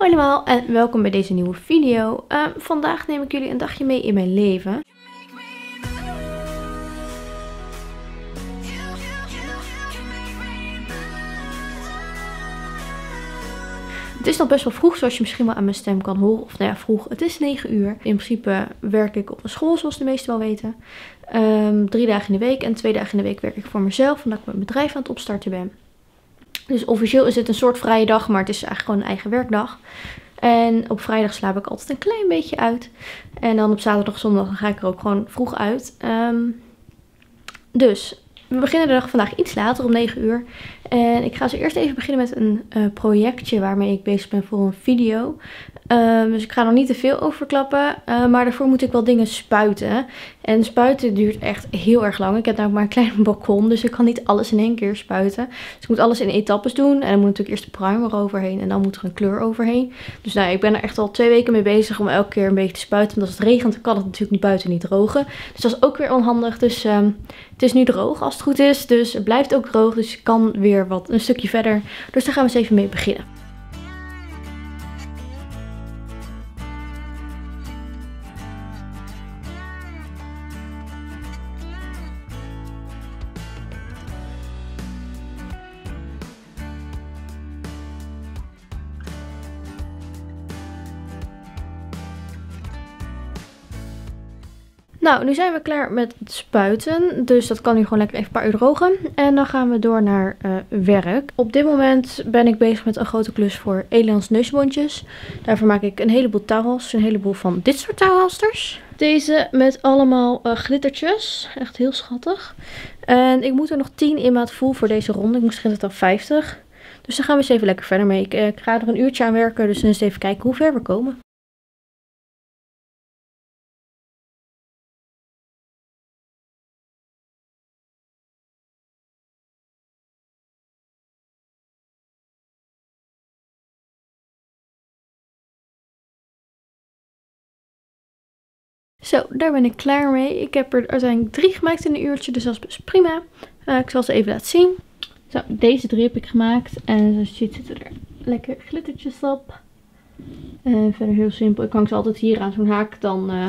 Hoi allemaal en welkom bij deze nieuwe video. Uh, vandaag neem ik jullie een dagje mee in mijn leven. Het is nog best wel vroeg, zoals je misschien wel aan mijn stem kan horen. Of nou ja, vroeg. Het is 9 uur. In principe werk ik op een school, zoals de meesten wel weten. Um, drie dagen in de week en twee dagen in de week werk ik voor mezelf, omdat ik mijn bedrijf aan het opstarten ben. Dus officieel is het een soort vrije dag, maar het is eigenlijk gewoon een eigen werkdag. En op vrijdag slaap ik altijd een klein beetje uit. En dan op zaterdag, zondag ga ik er ook gewoon vroeg uit. Um, dus we beginnen de dag vandaag iets later, om 9 uur. En ik ga zo eerst even beginnen met een uh, projectje waarmee ik bezig ben voor een video. Um, dus ik ga er niet te veel over verklappen. Uh, maar daarvoor moet ik wel dingen spuiten. En spuiten duurt echt heel erg lang. Ik heb namelijk maar een klein balkon. Dus ik kan niet alles in één keer spuiten. Dus ik moet alles in etappes doen. En dan moet natuurlijk eerst de primer overheen. En dan moet er een kleur overheen. Dus nou, ik ben er echt al twee weken mee bezig om elke keer een beetje te spuiten. Want als het regent, kan het natuurlijk niet buiten niet drogen. Dus dat is ook weer onhandig. Dus um, het is nu droog als het goed is. Dus het blijft ook droog. Dus ik kan weer wat een stukje verder. Dus daar gaan we eens even mee beginnen. Nou, nu zijn we klaar met spuiten. Dus dat kan nu gewoon lekker even een paar uur drogen. En dan gaan we door naar uh, werk. Op dit moment ben ik bezig met een grote klus voor Elians neusbondjes. Daarvoor maak ik een heleboel touwhalsters. Een heleboel van dit soort touwhalsters. Deze met allemaal uh, glittertjes. Echt heel schattig. En ik moet er nog 10 in maat vol voor deze ronde. Ik moest het al 50. Dus daar gaan we eens even lekker verder mee. Ik, uh, ik ga er een uurtje aan werken. Dus dan eens even kijken hoe ver we komen. Zo, daar ben ik klaar mee. Ik heb er uiteindelijk drie gemaakt in een uurtje, dus dat is prima. Uh, ik zal ze even laten zien. Zo, deze drie heb ik gemaakt. En zoals je ziet zitten er lekker glittertjes op. En verder heel simpel. Ik hang ze altijd hier aan zo'n haak. Dan uh,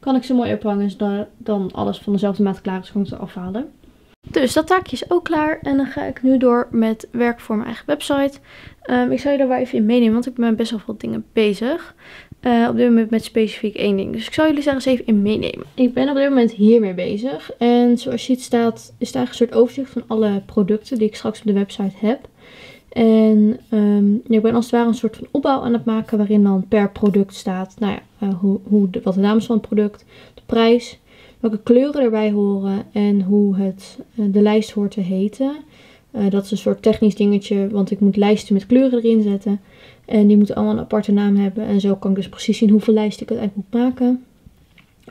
kan ik ze mooi ophangen. Dus dan, dan alles van dezelfde maat klaar is, ik ze afhalen. Dus dat taakje is ook klaar. En dan ga ik nu door met werk voor mijn eigen website. Um, ik zal je daar wel even in meenemen, want ik ben best wel veel dingen bezig. Uh, op dit moment met specifiek één ding. Dus ik zal jullie daar eens even in meenemen. Ik ben op dit moment hiermee bezig. En zoals je ziet staat, is daar een soort overzicht van alle producten die ik straks op de website heb. En um, ik ben als het ware een soort van opbouw aan het maken waarin dan per product staat nou ja, uh, hoe, hoe wat de naam is van het product, de prijs, welke kleuren erbij horen en hoe het, uh, de lijst hoort te heten. Uh, dat is een soort technisch dingetje, want ik moet lijsten met kleuren erin zetten. En die moeten allemaal een aparte naam hebben. En zo kan ik dus precies zien hoeveel lijsten ik uiteindelijk moet maken.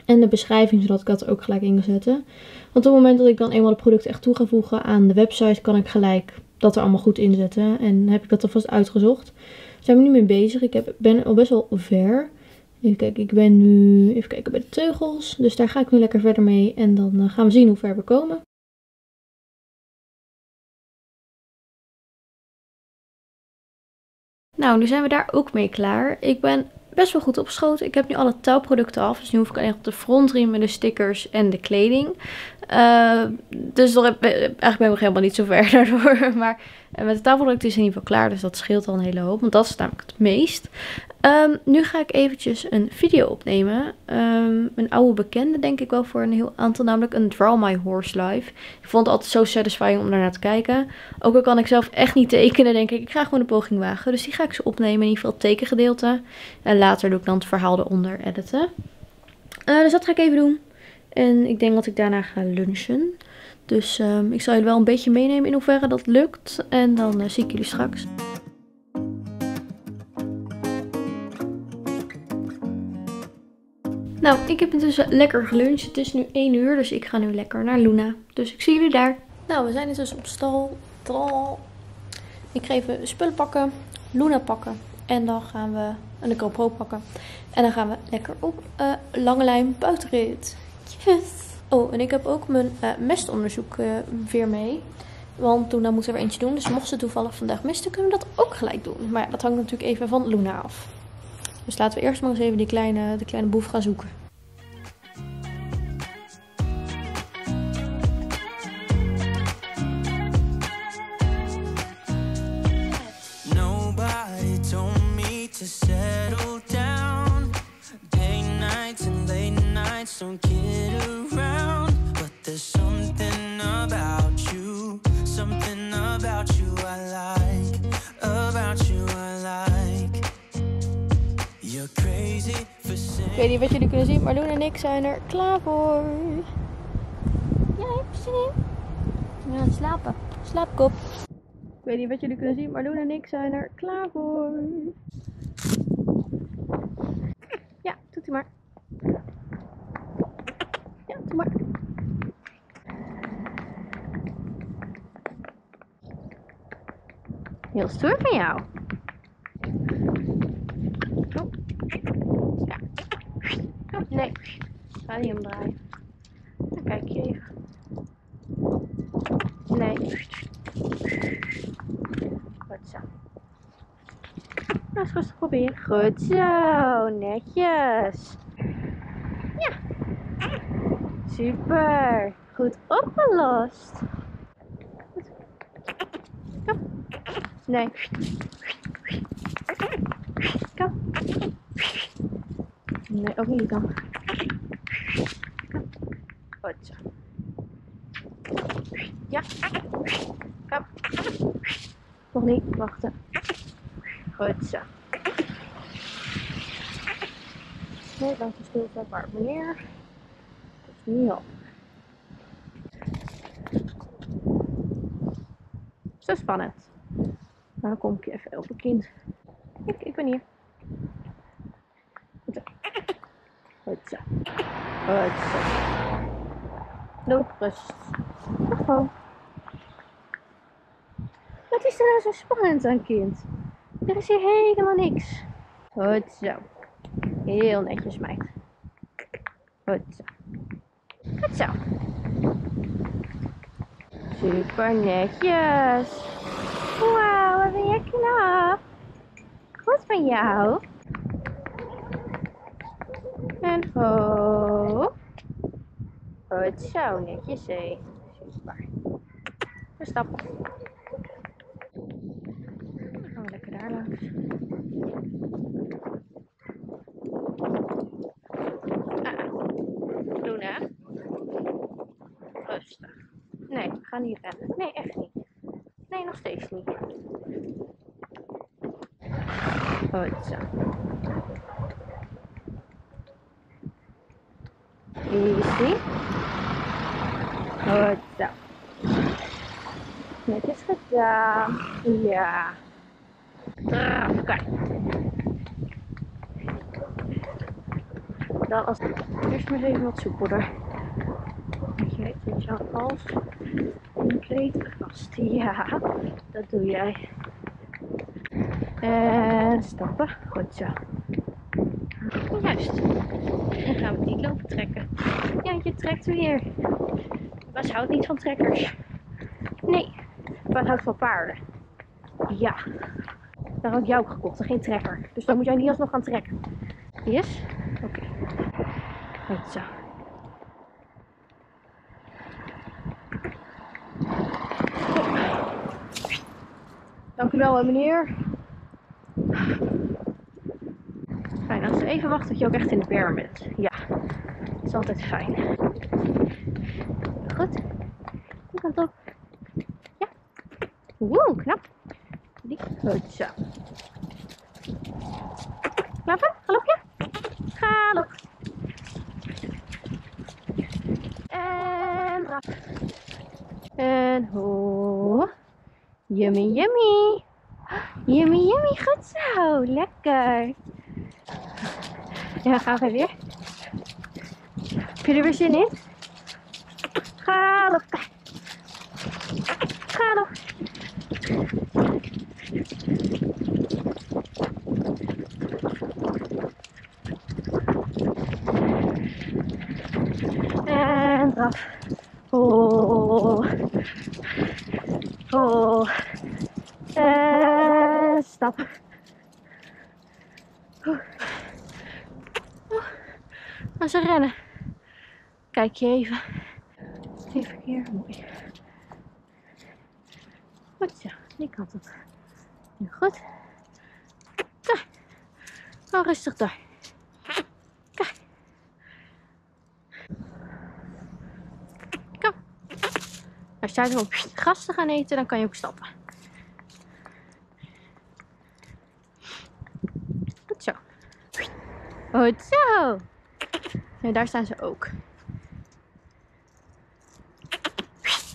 En de beschrijving, zodat ik dat ook gelijk in kan zetten. Want op het moment dat ik dan eenmaal het product echt toe ga voegen aan de website, kan ik gelijk dat er allemaal goed inzetten. En heb ik dat alvast uitgezocht. Daar zijn we nu mee bezig. Ik heb, ben al best wel ver. Even kijken, ik ben nu even kijken bij de teugels. Dus daar ga ik nu lekker verder mee. En dan eh, gaan we zien hoe ver we komen. Nou, nu zijn we daar ook mee klaar. Ik ben best wel goed opgeschoten. Ik heb nu alle touwproducten af. Dus nu hoef ik alleen op de frontriem de stickers en de kleding. Uh, dus heb, eigenlijk ben ik helemaal niet zo ver daardoor. Maar eh, met de touwproducten is in ieder geval klaar. Dus dat scheelt al een hele hoop. Want dat is namelijk het meest. Um, nu ga ik eventjes een video opnemen. Um, een oude bekende denk ik wel voor een heel aantal. Namelijk een Draw My Horse Live. Ik vond het altijd zo satisfying om daarnaar te kijken. Ook al kan ik zelf echt niet tekenen denk ik. Ik ga gewoon een poging wagen. Dus die ga ik zo opnemen. In ieder geval tekengedeelte. En later doe ik dan het verhaal eronder editen. Uh, dus dat ga ik even doen. En ik denk dat ik daarna ga lunchen. Dus um, ik zal jullie wel een beetje meenemen in hoeverre dat lukt. En dan uh, zie ik jullie straks. Nou, ik heb intussen lekker geluncht. Het is nu 1 uur, dus ik ga nu lekker naar Luna. Dus ik zie jullie daar. Nou, we zijn intussen op stal. Ik ga even spullen pakken, Luna pakken. En dan gaan we een GoPro pakken. En dan gaan we lekker op uh, lange lijn buitenrit. Oh, en ik heb ook mijn uh, mestonderzoek uh, weer mee. Want Luna moet er weer eentje doen. Dus mocht ze toevallig vandaag missen, kunnen we dat ook gelijk doen. Maar ja, dat hangt natuurlijk even van Luna af. Dus laten we eerst maar eens even die kleine, de kleine boef gaan zoeken. Nobody told me to settle down. Day nights and late nights don't weet niet wat jullie kunnen zien, maar Luna en ik zijn er klaar voor. Ja, heb zin in? Slapen. Slaapkop. Ik weet niet wat jullie kunnen zien, maar Luna en ik zijn er klaar voor. Ja, doet u maar. Ja, doe maar. Heel stoer van jou. Oh. Ja. Oh, nee. Ga niet omdraaien. Dan kijk je even. Nee. Goed zo. Nou, eens rustig proberen. Goed zo. Netjes. Ja. Super. Goed opgelost. Kom. Nee. Kom. Nee, ook niet dan. Goed zo. Ja. Kom. Nog niet, wachten. Goed zo. Nee, dan is stil zijn maar meneer. Dat is niet op. Zo spannend. Nou, dan kom ik je even helpen, kind. Ik, ik ben hier. Goed zo. Goed zo. Goed zo. Loop rust. Oh. Wat is er nou zo spannend aan, kind? Er is hier helemaal niks. Goed zo. Heel netjes, meid. Goed zo. Goed zo. Super netjes. Wauw, wat ben jij knap. Goed van jou. En ho. Goed zo, netjes hé. Super. We stappen. Dan langs. Ah, Luna. Rustig. Nee, gaan niet rennen. Nee, echt niet. Nee, nog steeds niet. Goed zo. Easy. Goed zo. Netjes gedaan. Ja. Kijk. Dan als eerst maar even wat soepeler. Je zet je hals kleed vast. Ja, dat doe jij. En stappen. Goed zo. Juist. Dan gaan we niet lopen trekken. Ja, je trekt weer. Bas houdt niet van trekkers. Nee, Bas houdt van paarden. Ja. Daar heb ik jou ook gekocht, en geen trekker. Dus dan moet jij niet alsnog gaan trekken. Yes? Oké. Goed zo. Dank u wel, meneer. Fijn, als even wachten tot je ook echt in de berm bent. Ja, dat is altijd fijn. Goed. Die kant op. Ja. Woe, knap. Die. Goed zo. Klappen? Galopje? Galop. En eraf. En ho. Yummy, yummy. Yummy, yummy. Goed zo. Lekker. Ja, gaan we weer. Heb je er weer zin in? Ga af. Oh. Oh. En stap. Oh. Oh. Rennen. Kijk je even. Even hier, mooi. Goed zo, die kant op. Nu goed. Daar. Nou, rustig daar. Als jij om gras te gaan eten, dan kan je ook stappen. Goed zo. Goed zo. Daar staan ze ook.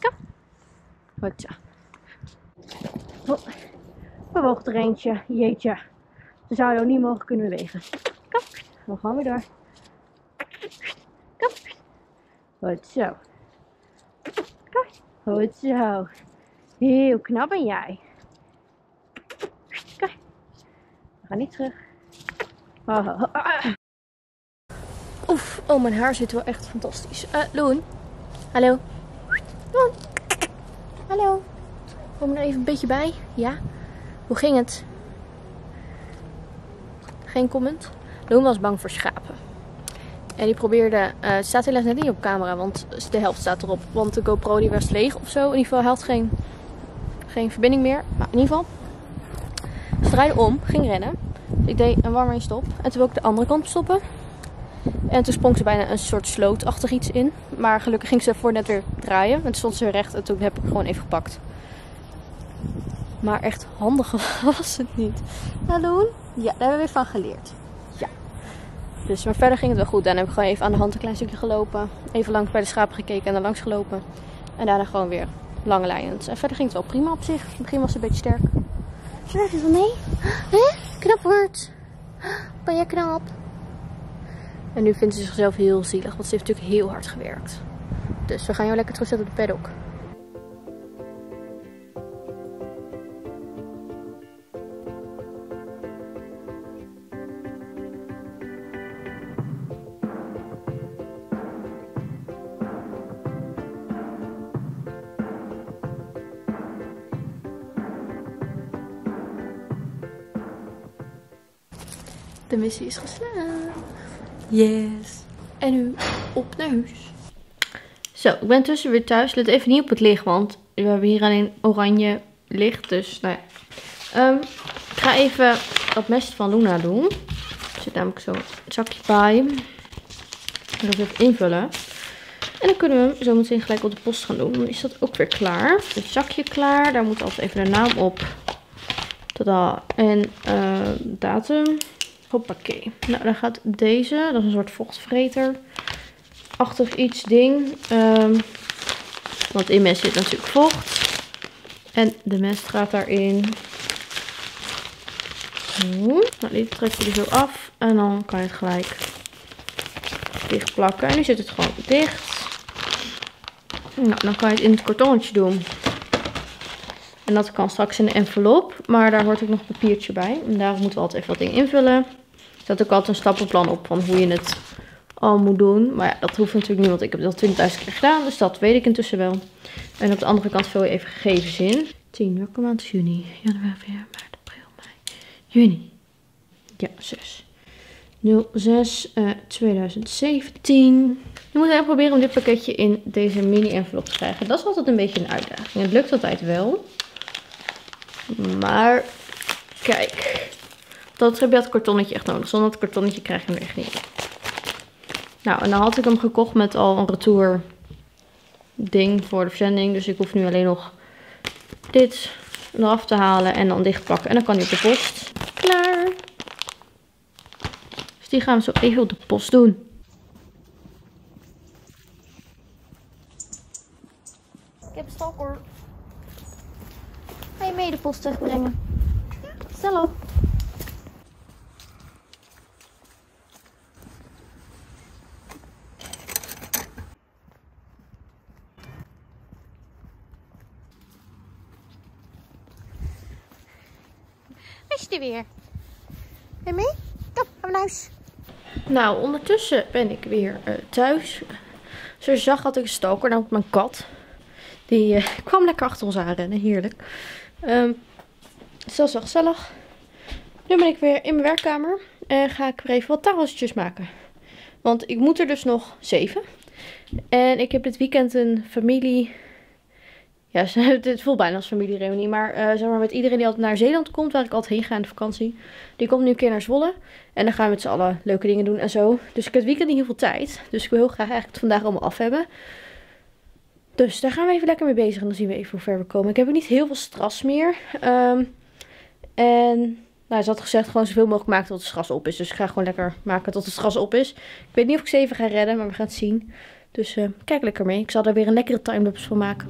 Kom. Goed zo. Oh, bewoog er eentje. Jeetje. Ze zou jou niet mogen kunnen bewegen. Kom. We gaan weer door. Kom. Goed zo. Goed zo. Heel knap ben jij. Kom. We gaan niet terug. Oef, oh mijn haar zit wel echt fantastisch. Eh, Loen. Hallo. Loen. Hallo. Kom er even een beetje bij. Ja. Hoe ging het? Geen comment? Loen was bang voor schapen. En die probeerde, het staat helaas net niet op camera, want de helft staat erop. Want de GoPro die was leeg of zo. In ieder geval, had geen, geen verbinding meer. Maar in ieder geval, ze draaide om, ging rennen. Ik deed een warmer stop. En toen wil ik de andere kant stoppen. En toen sprong ze bijna een soort slootachtig iets in. Maar gelukkig ging ze voor net weer draaien. En toen stond ze recht en toen heb ik gewoon even gepakt. Maar echt handig was het niet. Hallo? Ja, daar hebben we weer van geleerd. Dus, maar verder ging het wel goed. Dan heb ik gewoon even aan de hand een klein stukje gelopen. Even langs bij de schapen gekeken en dan langs gelopen. En daarna gewoon weer lange lijnend. En verder ging het wel prima op zich. In het begin was ze een beetje sterk. Zeg je van nee? Hè? Knap woord. Ben jij knap? En nu vindt ze zichzelf heel zielig, want ze heeft natuurlijk heel hard gewerkt. Dus we gaan jou lekker terugzetten op de paddock. Missie is geslaagd. Yes. En nu op naar huis. Zo, ik ben tussen weer thuis. Let even niet op het licht, want we hebben hier alleen oranje licht. Dus, nou ja. Ehm, ik ga even dat mest van Luna doen. Er zit namelijk zo'n zakje bij. Ik ga even invullen. En dan kunnen we hem zo meteen gelijk op de post gaan doen. Dan is dat ook weer klaar. Het zakje klaar. Daar moet altijd even de naam op. Tada. En uh, datum. Hoppakee. Nou, dan gaat deze. Dat is een soort vochtvreter. Achtig iets ding. Um, want in mest zit natuurlijk vocht. En de mest gaat daarin. Nou, die trek je er zo af. En dan kan je het gelijk dicht plakken. En nu zit het gewoon dicht. Nou, dan kan je het in het kartonnetje doen. En dat kan straks in de envelop. Maar daar hoort ook nog een papiertje bij. En daar moeten we altijd even wat dingen invullen. Er staat ook altijd een stappenplan op van hoe je het al moet doen. Maar ja, dat hoeft natuurlijk niet, want ik heb dat 20.000 keer gedaan. Dus dat weet ik intussen wel. En op de andere kant vul je even gegevens in. 10, welke maand is juni? Januari, februari, maart, april, mei, juni. Ja, 6. 06 uh, 2017. Je moet even proberen om dit pakketje in deze mini envelop te krijgen. Dat is altijd een beetje een uitdaging. Het lukt altijd wel. Maar kijk, dat heb je dat kartonnetje echt nodig. Zonder het kartonnetje krijg je hem echt niet. Nou, en dan had ik hem gekocht met al een retour ding voor de verzending. Dus ik hoef nu alleen nog dit eraf te halen en dan dichtplakken. En dan kan hij op de post. Klaar. Dus die gaan we zo even op de post doen. Ik heb stalker. Je mee post terugbrengen? Stel op. Is er weer? Ben je mee? Kom, we naar huis. Nou, ondertussen ben ik weer uh, thuis. Je zag had ik een stalker, namelijk mijn kat. Die uh, kwam lekker achter ons aan rennen, heerlijk. Um, het wel gezellig. Nu ben ik weer in mijn werkkamer en ga ik weer even wat tafeltjes maken. Want ik moet er dus nog zeven. En ik heb dit weekend een familie... Ja, het voelt bijna als familiereunie. Maar uh, zeg maar met iedereen die altijd naar Zeeland komt, waar ik altijd heen ga in de vakantie. Die komt nu een keer naar Zwolle. En dan gaan we met z'n allen leuke dingen doen en zo. Dus ik heb het weekend niet heel veel tijd. Dus ik wil heel graag eigenlijk het vandaag allemaal af hebben. Dus daar gaan we even lekker mee bezig. En dan zien we even hoe ver we komen. Ik heb ook niet heel veel stress meer. Um, en nou, ze had gezegd gewoon zoveel mogelijk maken tot het gras op is. Dus ik ga gewoon lekker maken tot het gras op is. Ik weet niet of ik ze even ga redden, maar we gaan het zien. Dus uh, kijk lekker mee. Ik zal er weer een lekkere timelapse van maken.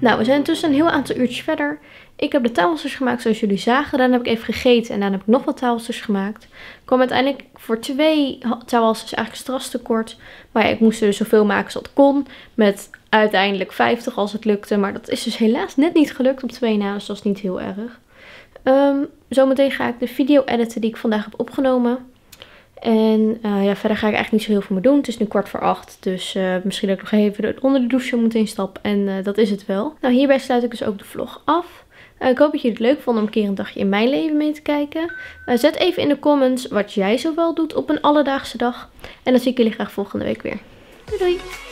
Nou, we zijn intussen een heel aantal uurtjes verder. Ik heb de tafels gemaakt zoals jullie zagen. Daarna heb ik even gegeten en daarna heb ik nog wat tafels gemaakt. Ik kwam uiteindelijk voor twee tafels eigenlijk strastekort. Maar ja, ik moest er dus zoveel maken als dat kon. Met uiteindelijk 50 als het lukte. Maar dat is dus helaas net niet gelukt op twee na. Dus dat is niet heel erg. Um, zometeen ga ik de video editen die ik vandaag heb opgenomen. En uh, ja, verder ga ik eigenlijk niet zo heel veel meer doen. Het is nu kwart voor acht. Dus uh, misschien dat ik nog even onder de douche moet instappen. En uh, dat is het wel. Nou, hierbij sluit ik dus ook de vlog af. ik hoop dat jullie het leuk vonden om een keer een dagje in mijn leven mee te kijken. zet even in de comments wat jij zowel doet op een alledaagse dag. En dan zie ik jullie graag volgende week weer. Doei doei!